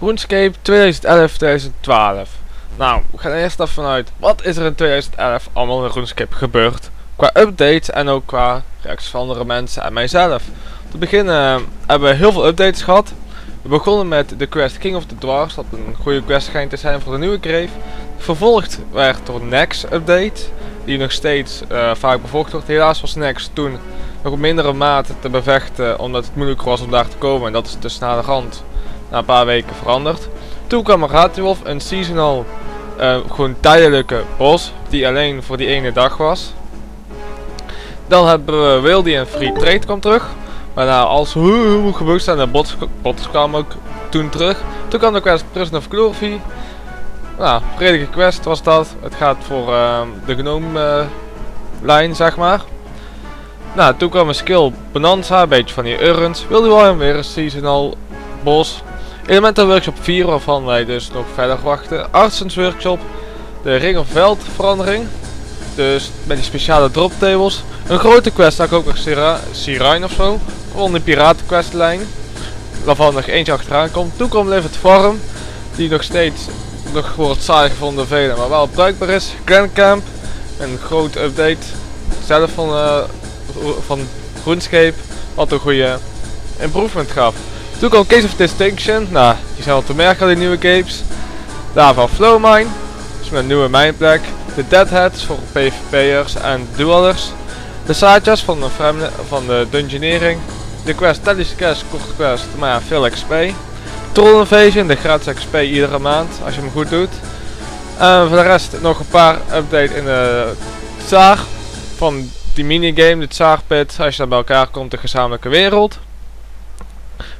RuneScape 2011-2012. Nou, we gaan eerst even vanuit. Wat is er in 2011 allemaal in RuneScape gebeurd? Qua updates en ook qua reacties van andere mensen en mijzelf. Te beginnen eh, hebben we heel veel updates gehad. We begonnen met de quest King of the Dwarfs, dat een goede quest schijnt te zijn voor de nieuwe Grave. Vervolgd werd door Next update, die nog steeds uh, vaak bevolkt wordt. Helaas was Next toen nog op mindere mate te bevechten, omdat het moeilijker was om daar te komen. En dat is dus rand na een paar weken veranderd. Toen kwam Ratiwolf, een seasonal, uh, gewoon tijdelijke bos, die alleen voor die ene dag was. Dan hebben we Wildy en Free Trade kwam terug. Waarna als hoe gebeurd zijn de bots, bots kwamen ook toen terug. Toen kwam de quest Prison of Glory. Nou, vredige quest was dat. Het gaat voor uh, de gnome uh, lijn, zeg maar. Nou, toen kwam een skill Bonanza, een beetje van die urns. Wilde wel weer een seasonal bos. Elemental Workshop 4, waarvan wij dus nog verder wachten. Artsens Workshop. De Ring of Veld verandering. Dus met die speciale drop tables. Een grote quest, daar ik ook nog Sirine of zo. Gewoon een piratenquestlijn. Waarvan nog eentje achteraan komt. Toen kwam Livet Farm. Die nog steeds nog wordt saai gevonden velen, maar wel bruikbaar is. Grand Camp. Een grote update. Zelf van, uh, van. Wat een goede improvement gaf. Toen kwam Case of Distinction. Nou, die zijn wel te merken al die nieuwe capes. Daarvan Flowmine. Dus met een nieuwe mineplek. De Deadheads voor PvP'ers en duellers. De Sajas van de, van de Dungeonering. De quest Cash, korte quest, maar ja, veel XP. Troll Invasion, de gratis XP iedere maand, als je hem goed doet. Uh, voor de rest nog een paar updates in de Tsar. Van die minigame, de Tsar Pit, als je dan bij elkaar komt, de gezamenlijke wereld.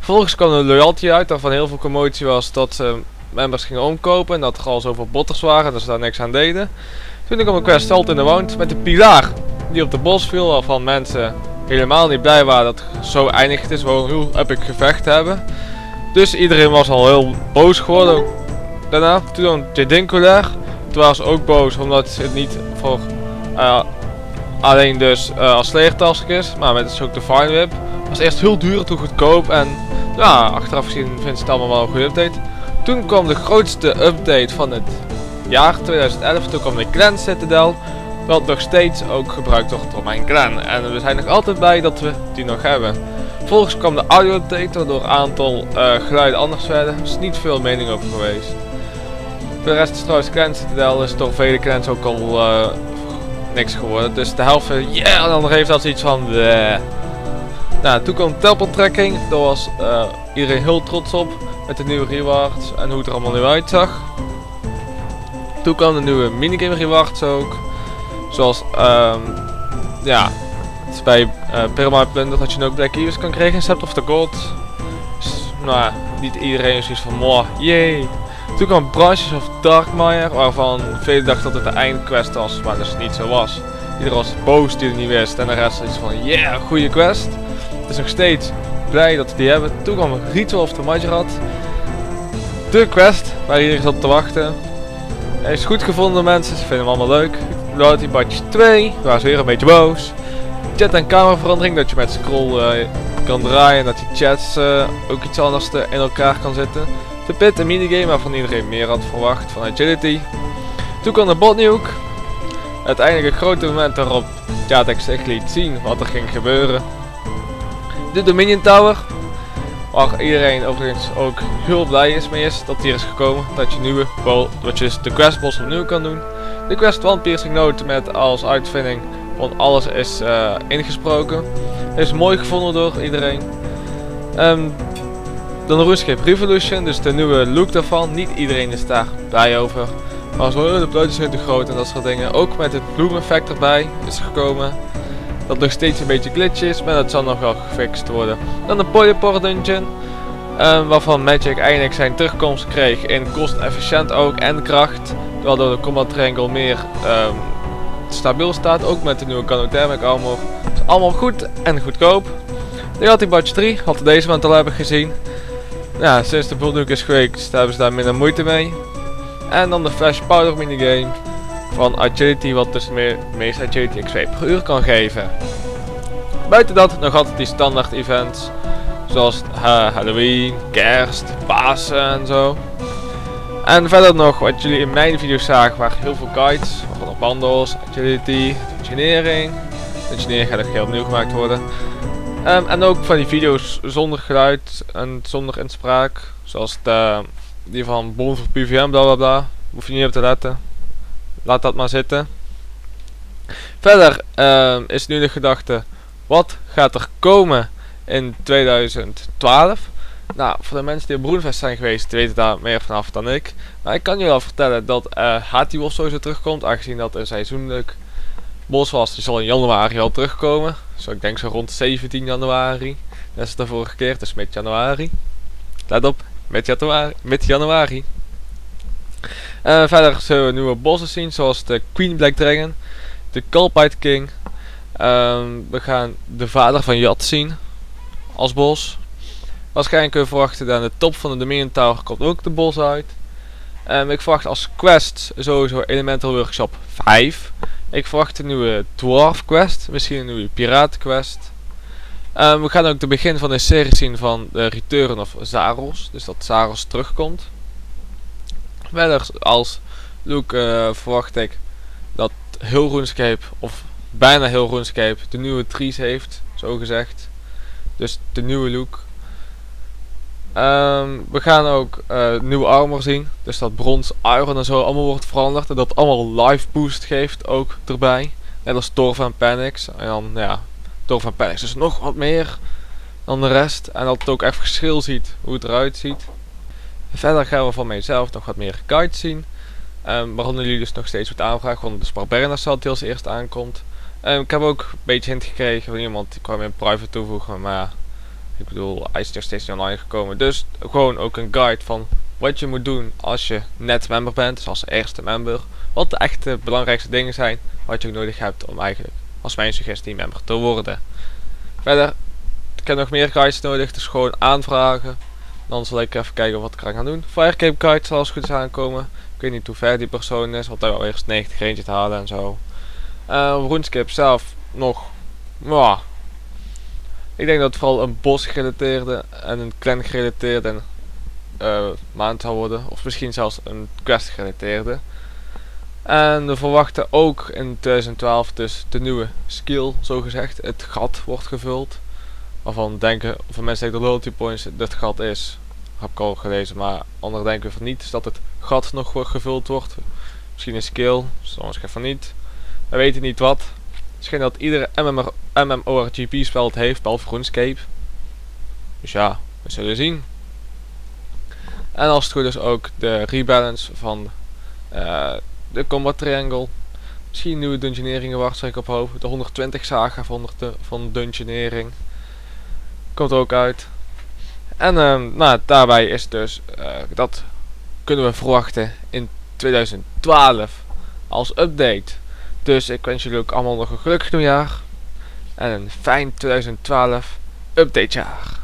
Vervolgens kwam de loyalty uit, waarvan heel veel commotie was dat ze members gingen omkopen. En dat er al zoveel botters waren, dat ze daar niks aan deden. Toen kwam een quest Salt in the Wound met de pilaar die op de bos viel, waarvan mensen helemaal niet blij waren dat het zo eindigd is. Hoe heb ik gevecht hebben. Dus iedereen was al heel boos geworden. Daarna, toen Jedinculair. Toen was ook boos omdat het niet voor uh, alleen dus uh, als leertask is, maar met dus ook de Fine Whip. Was eerst heel duur, toen goedkoop en ja, achteraf gezien vindt het allemaal wel een goede update. Toen kwam de grootste update van het jaar 2011, toen kwam de Clan Citadel. Wat nog steeds ook gebruikt wordt door mijn clan. En we zijn nog altijd bij dat we die nog hebben. Vervolgens kwam de audio update waardoor een aantal uh, geluiden anders werden. Er is niet veel mening over geweest. Voor de rest is trouwens Clan Citadel is door vele clans ook al uh, niks geworden. Dus de helft van yeah, en dan heeft dat iets van bleh. Nou, toen kwam teleport tracking. Daar was uh, iedereen heel trots op. Met de nieuwe rewards en hoe het er allemaal nu uitzag. Toen kwam de nieuwe minigame rewards ook. Zoals, um, ja, is bij uh, Pyramid Plunder dat je ook Black Ears kan krijgen in Scepter of the God. Dus, nou ja, niet iedereen is zoiets van, moh, yay. Toen kwam Branches of Darkmire, waarvan velen dachten dat het de eindquest was, maar dat dus niet zo was. Iedereen was boos die het niet wist en de rest iets van, yeah, goede quest. Dus nog steeds blij dat we die hebben. Toen kwam Ritual of the Majrat. De quest waar iedereen zat te wachten. Hij is goed gevonden mensen, ze vinden hem allemaal leuk. Loyalty Badge 2, waar ze weer een beetje boos. Chat en cameraverandering, dat je met scroll uh, kan draaien en dat die chats uh, ook iets anders te, in elkaar kan zitten. De pit, een minigame waarvan iedereen meer had verwacht van Agility. Toen kwam de botnuke. Uiteindelijk een grote moment waarop Jatex echt liet zien wat er ging gebeuren. De Dominion Tower. Waar iedereen overigens ook heel blij is mee is dat hier is gekomen. Dat je, nieuwe, dat je dus de quest boss opnieuw kan doen. De quest One Piercing Note met als uitvinding van alles is uh, ingesproken. Is mooi gevonden door iedereen. Um, dan RuneScape Revolution, dus de nieuwe look daarvan. Niet iedereen is daar blij over. Maar zo, de pluitjes zijn te groot en dat soort dingen. Ook met het bloem effect erbij is gekomen. Dat nog steeds een beetje glitch is, maar dat zal nog wel gefixt worden. Dan de Polypore Dungeon. Um, waarvan Magic eindelijk zijn terugkomst kreeg in kost-efficiënt ook en kracht. Waardoor de combat triangle meer um, stabiel staat. Ook met de nieuwe Canothermic armor. Is allemaal goed en goedkoop. De Yachty Badge 3 had deze maand al hebben gezien. Sinds de Bullduke is geweest hebben ze daar minder moeite mee. En dan de Flash Powder minigame van Agility, wat dus meer, meest Agility XP per uur kan geven. Buiten dat nog altijd die standaard events. Zoals uh, Halloween, kerst, Pasen en zo. En verder nog wat jullie in mijn video's zagen waren heel veel guides. Waaronder bundles, agility, engineering. Engineering gaat ook heel opnieuw gemaakt worden. Um, en ook van die video's zonder geluid en zonder inspraak. Zoals de, die van Bon voor PVM bla bla bla. Hoef je niet op te letten. Laat dat maar zitten. Verder um, is nu de gedachte. Wat gaat er komen in 2012? Nou, voor de mensen die op Broenvest zijn geweest, weten daar meer vanaf dan ik. Maar ik kan je wel vertellen dat uh, Hati sowieso terugkomt, aangezien dat een seizoenlijk bos was. Die zal in januari al terugkomen. Zo ik denk zo rond 17 januari. Net als de vorige keer, dus met januari. Let op, met januari. Met januari. Uh, verder zullen we nieuwe bossen zien, zoals de Queen Black Dragon, de Calpite King. Um, we gaan de vader van Jat zien als bos. Waarschijnlijk kunnen we verwachten aan de top van de Dominion Tower komt ook de bos uit. Um, ik verwacht als quest sowieso Elemental Workshop 5. Ik verwacht een nieuwe Dwarf Quest, misschien een nieuwe Piraten Quest. Um, we gaan ook de begin van de serie zien van de Return of Zaros, dus dat Zaros terugkomt. Verder als Luke uh, verwacht ik dat heel RuneScape, of bijna heel RuneScape, de nieuwe trees heeft, zo gezegd. Dus de nieuwe look. Um, we gaan ook uh, nieuwe armor zien. Dus dat brons, iron en zo allemaal wordt veranderd. En dat allemaal life boost geeft ook erbij. Net als Thor van Panics. En dan ja, Thor van Panics dus nog wat meer dan de rest. En dat het ook echt verschil ziet hoe het eruit ziet. Verder gaan we van mijzelf nog wat meer guides zien. Um, waaronder jullie dus nog steeds wat aanvragen. Waaronder de Sparberna die als eerst aankomt. Um, ik heb ook een beetje hint gekregen van iemand die kwam in private toevoegen. Maar ik bedoel, hij is nog steeds niet online gekomen. Dus gewoon ook een guide van wat je moet doen als je net member bent. Dus als eerste member. Wat de echte belangrijkste dingen zijn. Wat je ook nodig hebt om eigenlijk als mijn suggestie member te worden. Verder, ik heb nog meer guides nodig. Dus gewoon aanvragen. Dan zal ik even kijken wat ik kan gaan doen. Firecape guide zal als goed is aankomen. Ik weet niet hoe ver die persoon is. Want hij wil eerst 90 eentje te halen en zo. Uh, RuneScape zelf nog. Ja, ik denk dat het vooral een bos gerelateerde en een clan gerelateerde uh, maand zal worden. Of misschien zelfs een quest gerelateerde. En we verwachten ook in 2012 dus de nieuwe skill, zo gezegd. Het gat wordt gevuld. Waarvan denken, of mensen denken dat loyalty points dit gat is. Heb ik al gelezen, maar anderen denken van niet. Dat het gat nog gevuld wordt. Misschien een skill, soms van niet. We weten niet wat schijnt dat iedere MMORPG spel het heeft, behalve RuneScape. Dus ja, we zullen zien. En als het goed is ook de rebalance van uh, de Combat Triangle. Misschien nieuwe dungeoneringen wacht ik op hoop. De 120 saga van, de, van dungeonering. Komt er ook uit. En uh, nou, daarbij is dus, uh, dat kunnen we verwachten in 2012 als update. Dus ik wens jullie ook allemaal nog een gelukkig nieuwjaar. En een fijn 2012 updatejaar.